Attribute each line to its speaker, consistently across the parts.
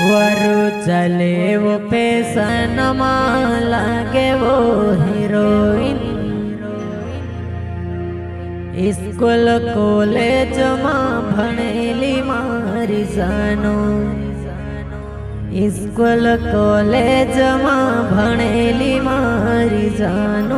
Speaker 1: वरु चले वो पेसन लागे वो हीरोइन। स्कूल, कॉलेज माँ भणेली मारी सानो स्कूल, कॉलेज
Speaker 2: माँ भणेली मारी सानो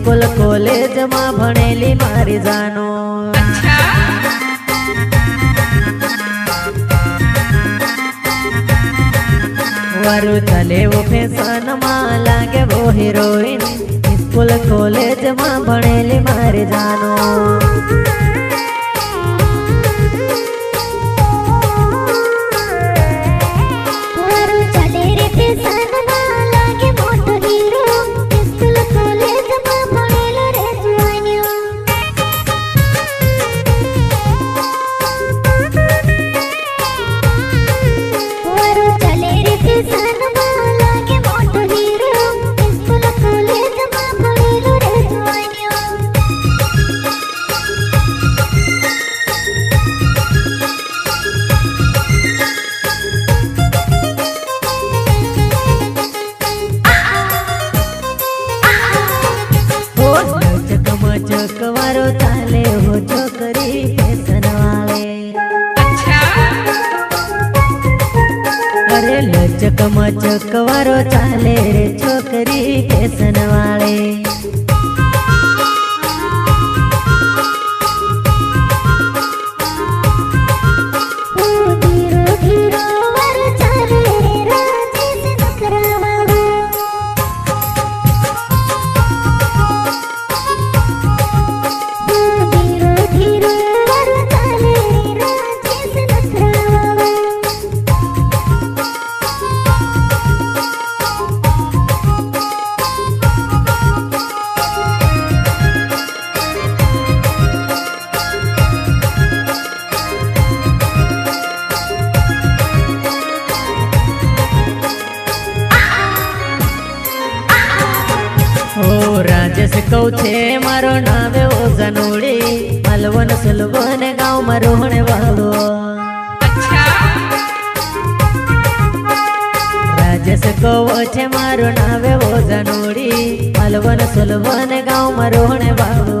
Speaker 1: સ્કૂલ કોલેજમાં ભણેલી મારી જાનો વારું ચાલે વો ફેશનમાં લાગે વો હિરોઈન સ્કૂલ કોલેજમાં ભણેલી મારી જાનો
Speaker 3: चकमा चकवारो चाले रे छोकरी
Speaker 1: के सनवाले કહું છે મારો નામ એવો જનોડી, મલવન સુલભન ગાંવમાં રોહણ વાળો. રાજસ કહો છે મારો નામ એવો જનોડી, મલવન સુલભન ગાંવમાં રોહણ વાળો.